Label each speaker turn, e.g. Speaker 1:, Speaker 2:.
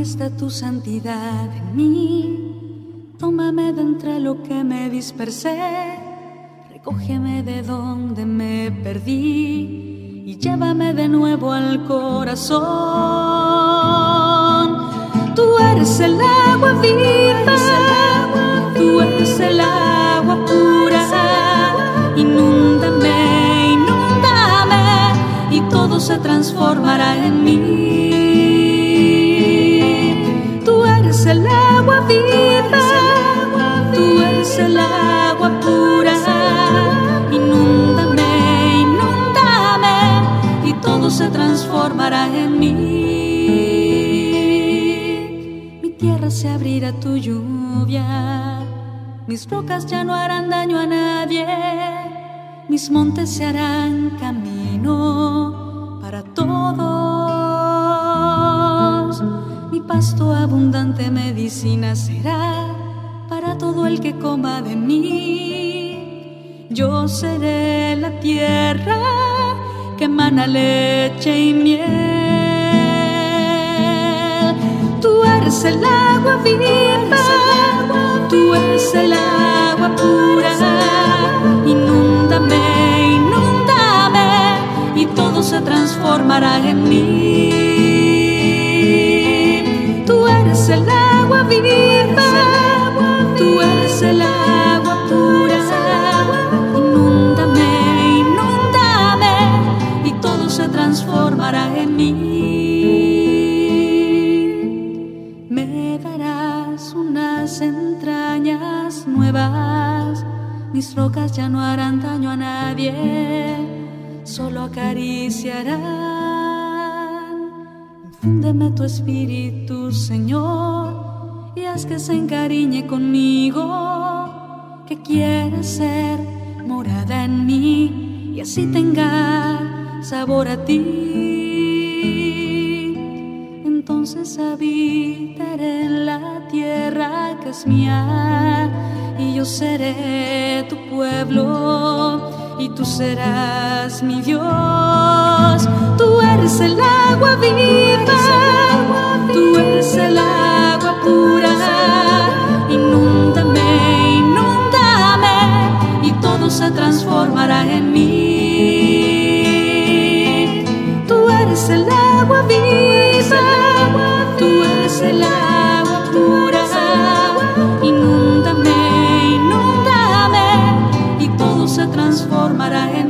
Speaker 1: Está tu santidad en mí. Tómame de entre lo que me dispersé. Recógeme de donde me perdí y llévame de nuevo al corazón. Tú eres el agua viva, tú eres el agua pura. Inúndame, inúndame y todo se transformará en mí. Viva, tú eres el agua pura. Inúndame, inúndame y todo se transformará en mí. Mi tierra se abrirá tu lluvia, mis rocas ya no harán daño a nadie, mis montes se harán camino para todos pasto abundante medicina será para todo el que coma de mí. Yo seré la tierra que emana leche y miel. Tú eres el agua viva, tú eres el agua pura. Inúndame, inúndame y todo se transformará en mí el agua viva, tú eres el agua pura. Inúndame, inúndame y todo se transformará en mí. Me darás unas entrañas nuevas, mis rocas ya no harán daño a nadie, solo acariciarán Fúndeme tu espíritu, Señor, y haz que se encariñe conmigo, que quiera ser morada en mí y así tenga sabor a ti. Entonces habitaré en la tierra que es mía y yo seré tu pueblo y tú serás mi Dios. Tú eres el agua viva, en mí. Tú eres el agua viva, tú eres el agua pura. Inúndame, inúndame y todo se transformará en.